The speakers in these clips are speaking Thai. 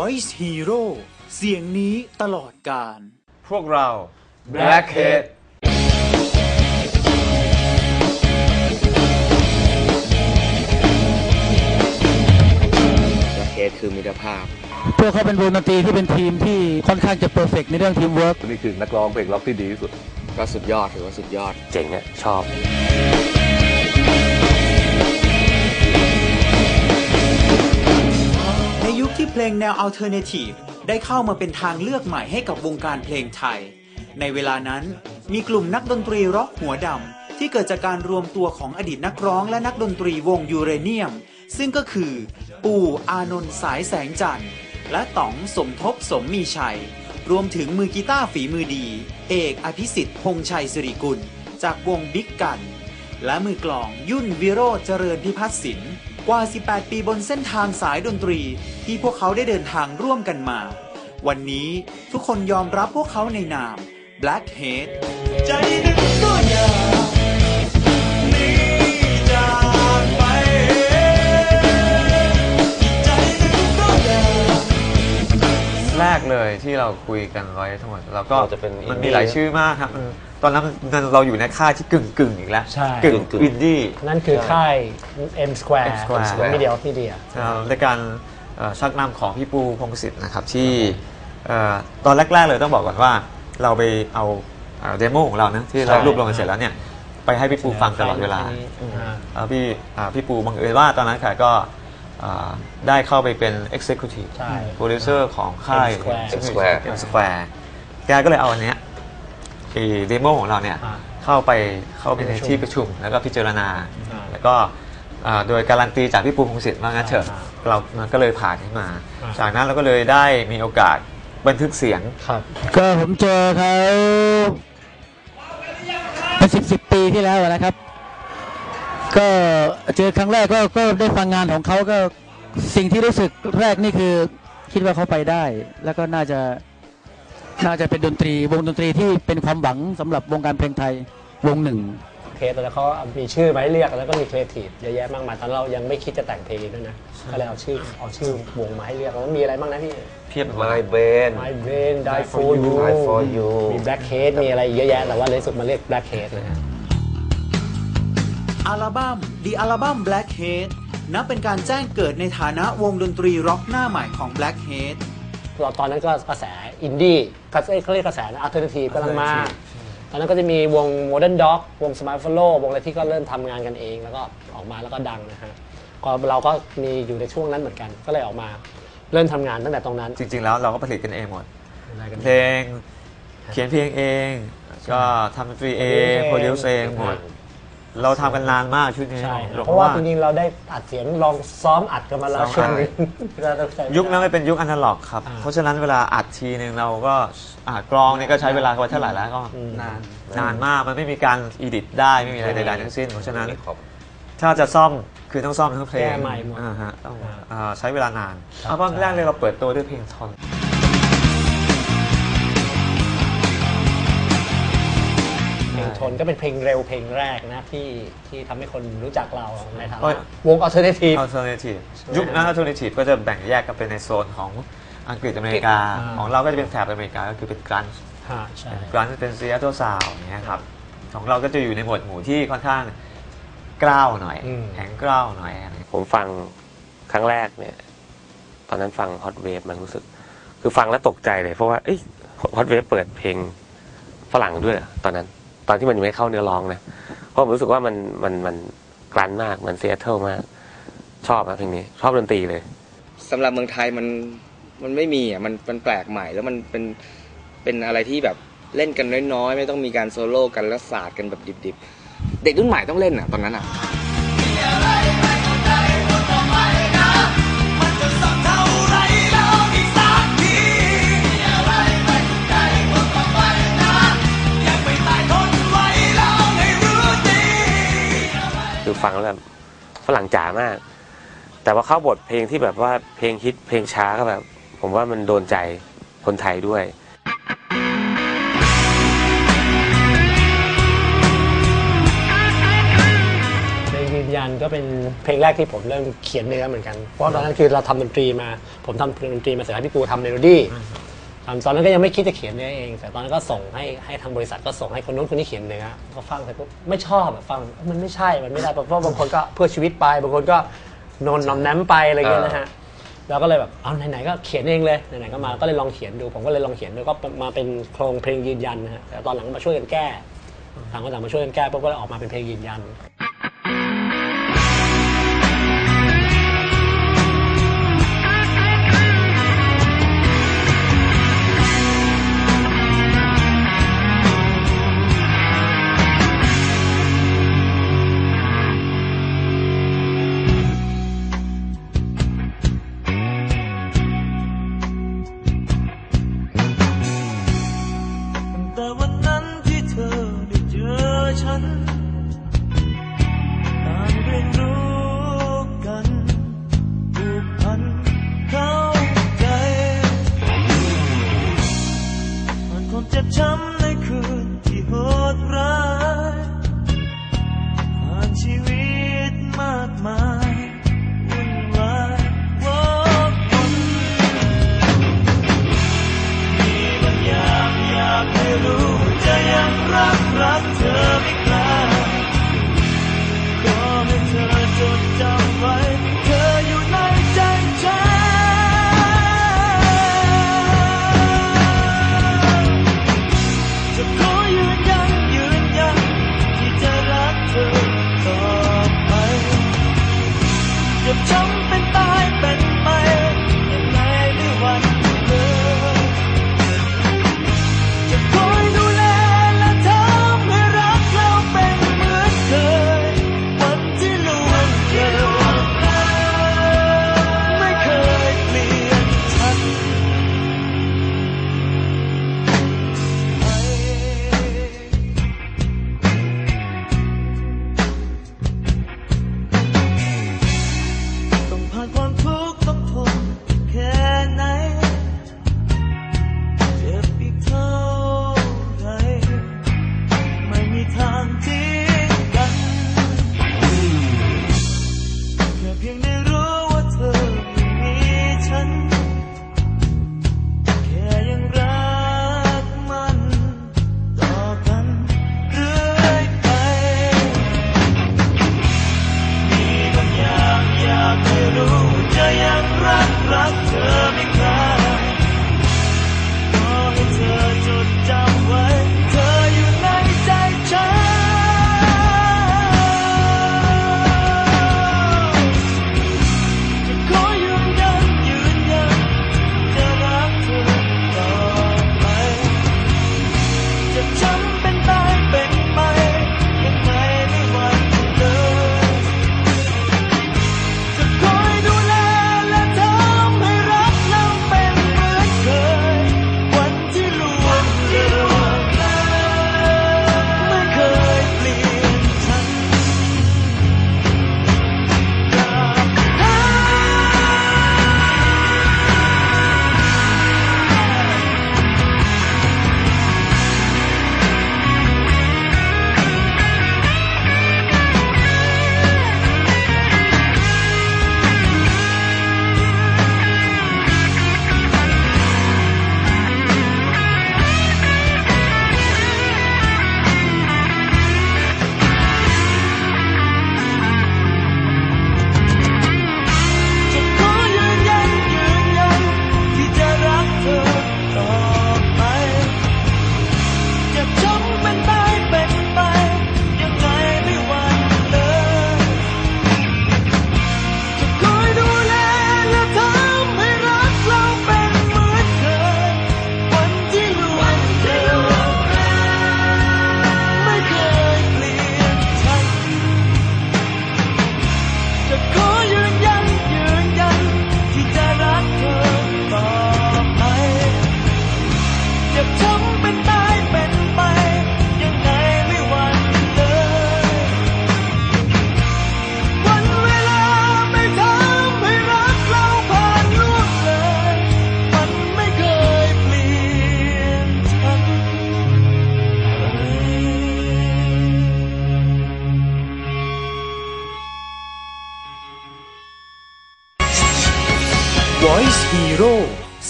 Voice Hero เสียงนี้ตลอดกาล พวกเรา Blackhead เคสคือมิตรภาพ พวกเขาเป็นวงดนตรีที่เป็นทีมที่ค่อนข้างจะเพอร์เฟกในเรื่องทีมเวิร์กนี่คือนักร้องเพลงร็อกที่ดีที่สุด ก็สุดยอดถือว่าสุดยอด เจ๋งอะชอบ เพลงแนว alternative ได้เข้ามาเป็นทางเลือกใหม่ให้กับวงการเพลงไทย ในเวลานั้นมีกลุ่มนักดนตรีร็อกหัวดำที่เกิดจากการรวมตัวของอดีตนักร้องและนักดนตรีวงยูเรเนียม ซึ่งก็คือ ปู่อานนท์สายแสงจันทร์ และต๋องสมทบสมมีชัย รวมถึงมือกีตาร์ฝีมือดี เอกอภิสิทธิ์พงษ์ชัยสิริกุล จากวงบิ๊กกัน และมือกลองยุ่นวิโรจน์เจริญพิพัฒน์ศิลป์ กว่า 18 ปีบนเส้นทางสายดนตรี ที่พวกเขาได้เดินทางร่วมกันมา วันนี้ทุกคนยอมรับพวกเขาในนาม Blackhead ใจนึงก็อยาก แรกเลยที่เราคุยกันไว้ทั้งหมดเราก็เราจะเป็นมัน indie มีหลายชื่อมากครับมันตอนนั้นมันเราอยู่ในค่ายที่กึ่งกึ่งๆอีกแล้วใช่ กึ่งอินดี้ นั่นคือค่าย M Square M Square มีเดียมีเดียในการเอ่อชักนำของพี่ปูพงศิษฐ์นะครับที่เอ่อตอนแรก ๆ เลยต้องบอกก่อนว่าเราไปเอาเดโมของเรานะที่เราใช่ รวบรวมกันเสร็จแล้วเนี่ยไปให้พี่ปูฟังตลอดเวลาอ่าแล้วพี่อ่าพี่ปูบังเอิญว่าตอนนั้นค่ะก็อ่า ได้เข้าไปเป็น Executive ใช่ Producer ของค่าย M Square M Square แกก็เลยเอาอันเนี้ยไอ้เดโมของเราเนี่ยอ่าเข้าไปเข้าไปในที่ประชุม แล้วก็พิจารณา อ่าแล้วก็อ่าโดยการันตีจากพี่ปูพงศิษฐ์ว่างั้นเถอะอ่าเรามันก็เลยผ่านขึ้นมา อ่า จากนั้นเราก็เลยได้มีโอกาสบันทึกเสียง ครับ ก็ผมเจอเขาเป็นสิบสิบปีที่แล้วนะครับ ก็เจอครั้งแรกก็ก็ได้ฟังงานของเขาก็สิ่งที่รู้สึกแรกนี่คือคิดว่าเขาไปได้ แล้วก็น่าจะน่าจะเป็นดนตรี วงดนตรีที่เป็นความหวังสำหรับวงการเพลงไทยวงหนึ่ง เคสแล้วเขามีชื่อมาให้เรียกแล้วก็มีครีเอทีฟเยอะแยะมากมายตอนนนเรายังไม่คิดจะแต่งเพลงด้วยนะก็เลยเอาชื่อเอาชื่อวงมาให้เรียกแล้วมีอะไรบ้างนะพี่ เพียบไปหมด My Brain My Brain Die for You Die for You มี Black Case มีอะไรเยอะแยะแต่ว่าเลยสุดมาเรียก Black Case เลย อัลบั้ม The Album Blackhead นับเป็นการแจ้งเกิดในฐานะวงดนตรีร็อกหน้าใหม่ของ Blackhead เราตอนนั้นก็กระแสอินดี้เขาเรียกกระแส alternative กำลังมา ตอนนั้นก็จะมีวง Modern Dog วง Smile Buffalo วงอะไรที่ก็เริ่มทำงานกันเอง แล้วก็ออกมาแล้วก็ดังนะฮะก็เราก็มีอยู่ในช่วงนั้นเหมือนกัน ก็เลยออกมาเริ่มทำงานตั้งแต่ตรงนั้น จริง ๆ แล้วเราก็ผลิตกันเองหมดอะไรกันเพลงเขียนเพลงเอง ก็ทำดนตรีเอง produce เองหมด เราทำกันนานมากชุดนี้ใช่บอกเพราะว่าจริงๆเราได้อัดเสียงลองซ้อมอัดกันมาแล้วซ้อมช่วงนึงยุคนั้นไม่เป็นยุคอนาล็อกครับ อ่า เพราะฉะนั้นเวลาอัดทีนึงเราก็อ่ากลองนี่ก็ใช้เวลาไปเท่าไหร่แล้วก็นาน นานมากมันไม่มีการ edit ได้ไม่มีอะไรใดๆทั้งสิ้น เพราะฉะนั้นมีขอบถ้าจะซ่อมคือต้องซ่อมทั้งเพลงแก้ใหม่หมด อ่าฮะต้องอ่าอ่าใช้เวลานานครับอัลบั้มแรกเลยเราเปิดตัวด้วยเพลงทน เพลงทนก็เป็นเพลงเร็วเพลงแรกนะที่ที่ทำให้คนรู้จักเราในฐาเอ้ยนะวง alternative alternative ยุคนั้น alternative ก็จะแบ่งแยกกันเป็นในโซนของอังกฤษอเมริกา อ่า ของเราก็จะเป็นแถบอเมริกาก็คือเป็น grunge ใช่ grunge เป็นซีแอตเทิล sound อย่างเงี้ยครับของเราก็จะอยู่ในหมวดหมู่ที่ค่อนข้างกร้าวหน่อยอืม แข็งกร้าวหน่อยอะไร ผมฟังครั้งแรกเนี่ย ตอนนั้นฟัง Hot Wave มันรู้สึก คือฟังแล้วตกใจเลย เพราะว่าเอ้ย Hot Wave เปิดเพลงฝรั่งด้วยเหรอตอนนั้น ตอนที่มันยังไม่เข้าเนื้อร้องนะเพราะผมรู้สึกว่ามันมันมันกรันมากมันซียเทิลมาก ชอบนะเพลงนี้ ชอบดนตรีเลยสำหรับเมืองไทยมันมันไม่มีอะมันมันแปลกใหม่แล้วมันเป็นเป็นอะไรที่แบบเล่นกันน้อยๆ ไม่ต้องมีการโซโล่กันแล้วศาสตร์กันแบบดิบๆ เด็กรุ่นใหม่ต้องเล่นอะตอนนั้นอะ ฟังแล้วแบบฝรั่งจ๋ามาก แต่ว่าเข้าบทเพลงที่แบบว่าเพลงฮิตเพลงช้าก็แบบ ผมว่ามันโดนใจคนไทยด้วยในมียืนยันก็เป็นเพลงแรกที่ผมเริ่มเขียนเนื้อเหมือนกัน เพราะตอนนั้นคือเราทำดนตรีมา ผมทำดนตรีมาเสร็จให้พี่ปู่ทำเมโลดี้ ตอนนั้นก็ยังไม่คิดจะเขียนเนื้อเอง แต่ตอนนั้นก็ส่งให้ให้ทางบริษัทก็ส่งให้คนนู้นคนนี้เขียนเนื้อก็ฟังเสร็จปุ๊บไม่ชอบแบบฟังมันไม่ใช่มันไม่ได้เพราะบางคนก็เพื่อชีวิตไปบางคนก็นอนนอนน้ำไปอะไรเงี้ยนะฮะแล้วก็เลยแบบเอาไหนๆก็เขียนเองเลยไหนๆก็มาก็เลยลองเขียนดู ผมก็เลยลองเขียนดูก็มาเป็นโครงเพลงยืนยันนะฮะแต่ตอนหลังมาช่วยกันแก้ต่างคนต่างมาช่วยกันแก้ปุ๊บก็เลยออกมาเป็นเพลงยืนยัน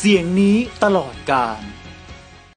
เสียงนี้ตลอดกาล